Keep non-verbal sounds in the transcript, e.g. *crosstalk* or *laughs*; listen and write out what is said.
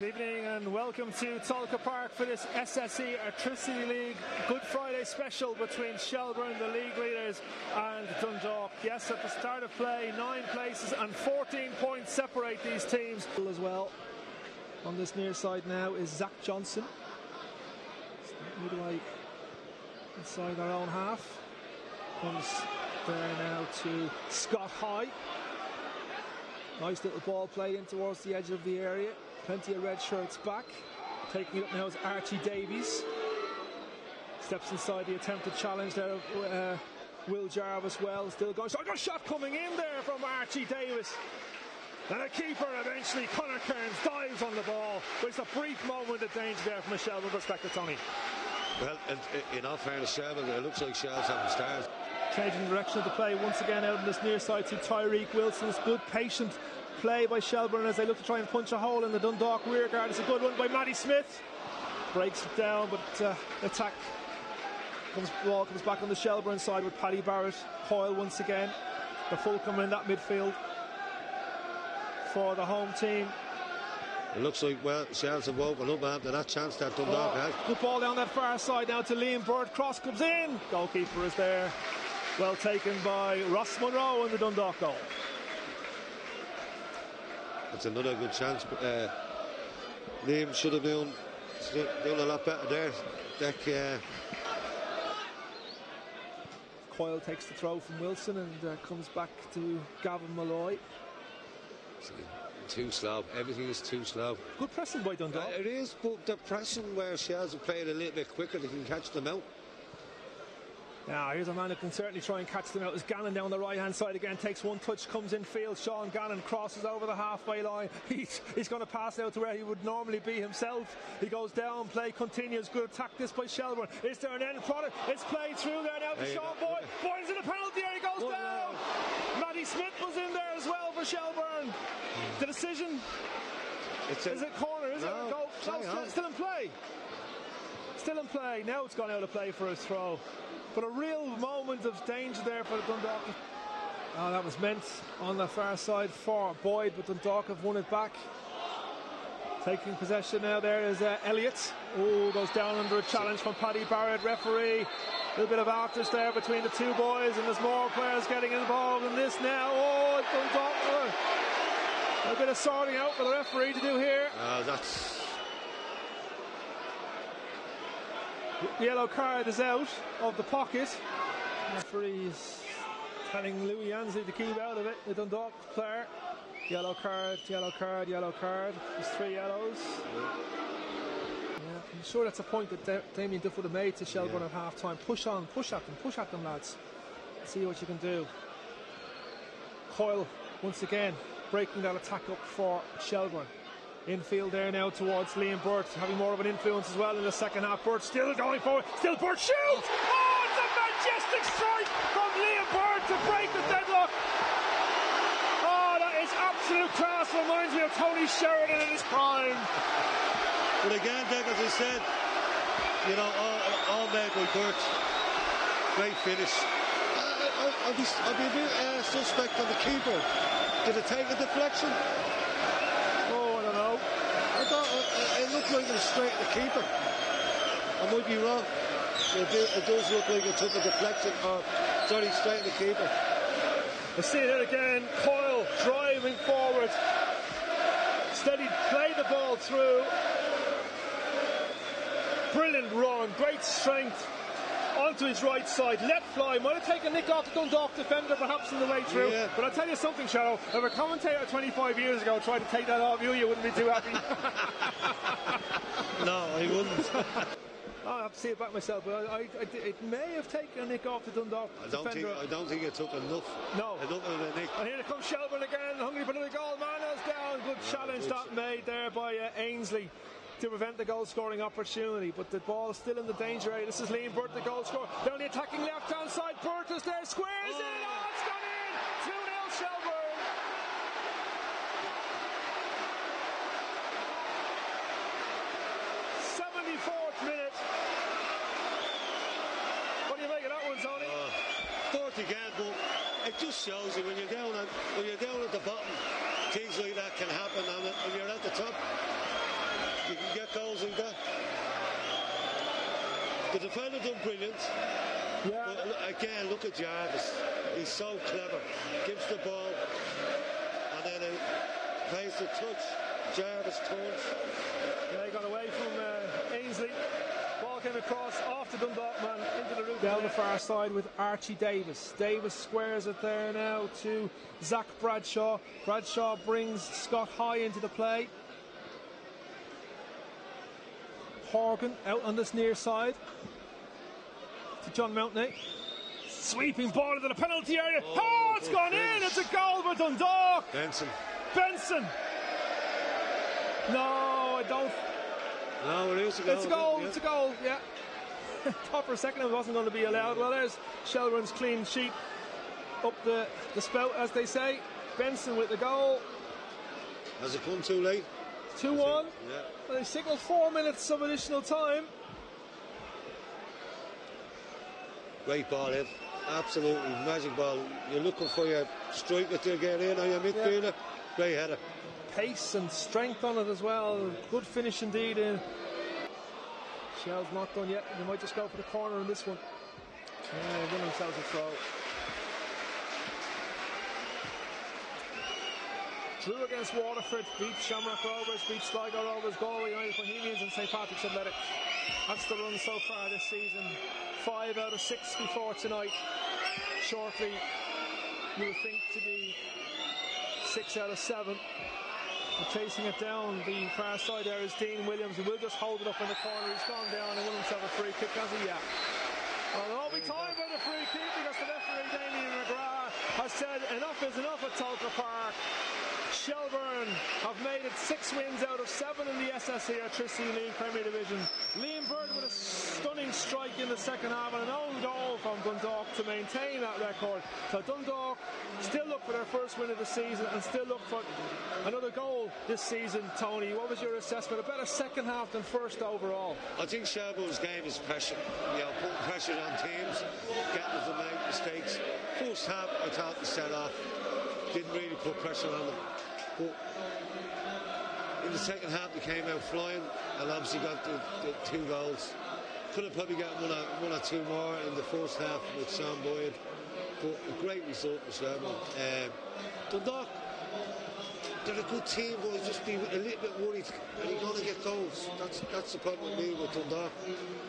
Good evening and welcome to Tolka Park for this SSE Airtricity League Good Friday special between Shelbourne, the league leaders, and Dundalk. Yes, at the start of play, nine places and 14 points separate these teams as well. On this near side now is Zach Johnson. Midway inside our own half. Comes there now to Scott High. Nice little ball play in towards the edge of the area. Plenty of red shirts back. Taking it up now is Archie Davies. Steps inside the attempted challenge there of uh, Will Jarvis well. Still going. So, a shot coming in there from Archie Davies. And a keeper eventually, Conor Kearns, dives on the ball. But it's a brief moment of danger there from a Shelbourne perspective, Tony. Well, in, in all fairness, Shelbourne, it looks like Shells have the stars. Changing the direction of the play once again out on this near side to Tyreke Wilson's good patient play by Shelbourne as they look to try and punch a hole in the Dundalk rear guard. It's a good one by Matty Smith. Breaks it down, but uh, attack comes ball comes back on the Shelbourne side with Paddy Barrett. Hoyle once again. The full coming in that midfield for the home team. It looks like, well, Shells have woken up after that chance that Dundalk oh, had. Good ball down that far side now to Liam Burt. Cross comes in. Goalkeeper is there. Well taken by Ross Munro in the Dundalk goal. It's another good chance. But, uh, Liam should have done, done a lot better there. Deck, uh, Coyle takes the throw from Wilson and uh, comes back to Gavin Molloy. Too slow. Everything is too slow. Good pressing by Dundalk. Uh, it is, but the pressing where Shells have played a little bit quicker, they can catch them out. Now, here's a man who can certainly try and catch them out. It's Gannon down the right hand side again, takes one touch, comes in field. Sean Gannon crosses over the halfway line. *laughs* He's, he's going to pass out to where he would normally be himself. He goes down, play continues. Good attack this by Shelbourne. Is there an end product? It's played through there now to Sean Boyd. Boyd's in a penalty area, he goes down. Matty Smith was in there as well for Shelbourne. The decision. It's a, is it corner? Is no, it? Goal, no, still, still in play. Still in play. Now it's gone out of play for a throw. But a real moment of danger there for the Dundalk. Oh, that was meant on the far side for Boyd, but Dundalk have won it back. Taking possession now there is uh, Elliott. Oh, goes down under a challenge from Paddy Barrett, referee. A little bit of afters there between the two boys, and there's more players getting involved in this now. Oh, Dundalk. Uh, a bit of sorting out for the referee to do here. Uh, that's yellow card is out of the pocket. Referee is telling Louis Annesley to keep out of it. The Dundalk player. Yellow card, yellow card, yellow card. There's three yellows. Yeah, I'm sure that's a point that Damien Duff would have made to Shelbourne yeah. at half time. Push on, push at them, push at them, lads. See what you can do. Coyle, once again, breaking that attack up for Shelbourne. Infield there now towards Liam Burt, having more of an influence as well in the second half. Burt still going forward, still Burt shoots! Oh, it's a majestic strike from Liam Burt to break the deadlock. Oh, that is absolute class. Reminds me of Tony Sheridan in his prime. But again, Doug, as I said, you know, all, all made by Burt. Great finish. I'll be, I'll be a bit uh, suspect on the keeper. Did it take a deflection? It looked like it was straight at the keeper. I might be wrong. It, do, it does look like it took a deflection or sorry, straight at the keeper. I see it again. Coyle driving forward. Steady, play the ball through. Brilliant run, great strength onto his right side, let fly. Might have taken Nick off the Dundalk defender perhaps in the way through. Yeah. But I'll tell you something, Cheryl. If a commentator 25 years ago tried to take that off you, you wouldn't be too happy. *laughs* no, I wouldn't. *laughs* I'll have to see it back myself, but I, I, it may have taken a Nick off the Dundalk I don't defender. Think, I don't think it took enough. No. Of the Nick. And here comes Shelbourne again, hungry for another goal. Manos down. Good yeah, challenge good. that made there by uh, Annesley to prevent the goal scoring opportunity. But the ball is still in the danger area. This is Liam Burt, the goal scorer. Down the attacking left hand side. Burt is there, squares oh. it. Oh, it's gone in. 2 0 Shelbourne. Seventy-fourth minute. What do you make of that one, Tony? Oh, Fourth it just shows you when you're down at when you're down at the bottom, things like that can happen, and when you're at the top, goals like that. The defender done brilliant. Yeah. But again, look at Jarvis. He's so clever. Gives the ball, and then he plays the touch. Jarvis turns. Yeah, he got away from uh, Annesley. Ball came across off the Dundalk man into the route down the far side with Archie Davies. Davies squares it there now to Zach Bradshaw. Bradshaw brings Scott High into the play. Horgan out on this near side to John Mountney. Sweeping ball into the penalty area. Oh, Oh, it's gone in. It's a goal for Dundalk. Benson. Benson. No, I don't No, it is a goal. it's a goal. yeah. It's a goal. Yeah. *laughs* Thought for a second it wasn't going to be allowed. Well, there's Shelbourne's clean sheet up the, the spout, as they say. Benson with the goal. Has it come too late? 2 1. Yeah. They signalled four minutes of additional time. Great ball, Ed. Absolutely magic ball. You're looking for your striker to get in on your midfielder. Great header. Pace and strength on it as well. Good finish indeed. In. Shell's not done yet. They might just go for the corner in this one. Yeah, win themselves a throw. Drew against Waterford, beat Shamrock Rovers, beat Sligo Rovers, Galway United Bohemians and St Patrick's Athletic. That's the run so far this season. Five out of six before tonight. Shortly, you would think to be six out of seven. But chasing it down the far side there is Dean Williams, who will just hold it up in the corner. He's gone down and won himself a free kick, has he? Yeah. Well, there'll be time for the free kick because the referee Damien McGrath has said enough is enough at Tolka Park. Shelbourne have made it six wins out of seven in the SSE Airtricity League Premier Division. Liam Burt with a stunning strike in the second half and an own goal from Dundalk to maintain that record. So Dundalk still look for their first win of the season and still look for another goal this season. Tony, what was your assessment? A better second half than first overall. I think Shelbourne's game is pressure. You know, putting pressure on teams, getting them to make mistakes. First half, I thought they set off. Didn't really put pressure on them. But in the second half, they came out flying and obviously got the, the two goals. Could have probably got one or, one or two more in the first half with Sean Boyd. But a great result for Shelbourne. Um, Dundalk, they're a good team, but I just be a little bit worried. Are you going to get goals? That's that's the problem with me with Dundalk.